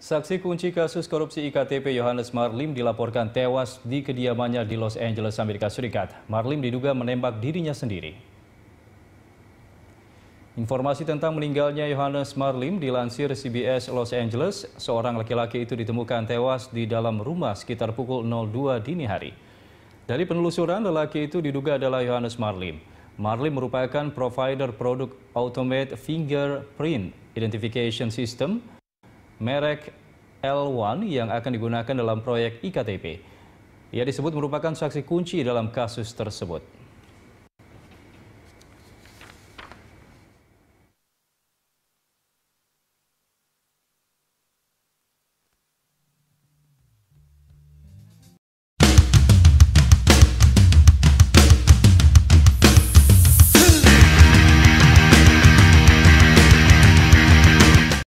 Saksi kunci kasus korupsi IKTP Yohanes Marlim dilaporkan tewas di kediamannya di Los Angeles, Amerika Serikat. Marlim diduga menembak dirinya sendiri. Informasi tentang meninggalnya Yohanes Marlim dilansir CBS Los Angeles, seorang laki-laki itu ditemukan tewas di dalam rumah sekitar pukul 02 dini hari. Dari penelusuran, lelaki itu diduga adalah Yohanes Marlim. Marlim merupakan provider produk Automate Fingerprint Identification System merek L1 yang akan digunakan dalam proyek IKTP. Ia disebut merupakan saksi kunci dalam kasus tersebut.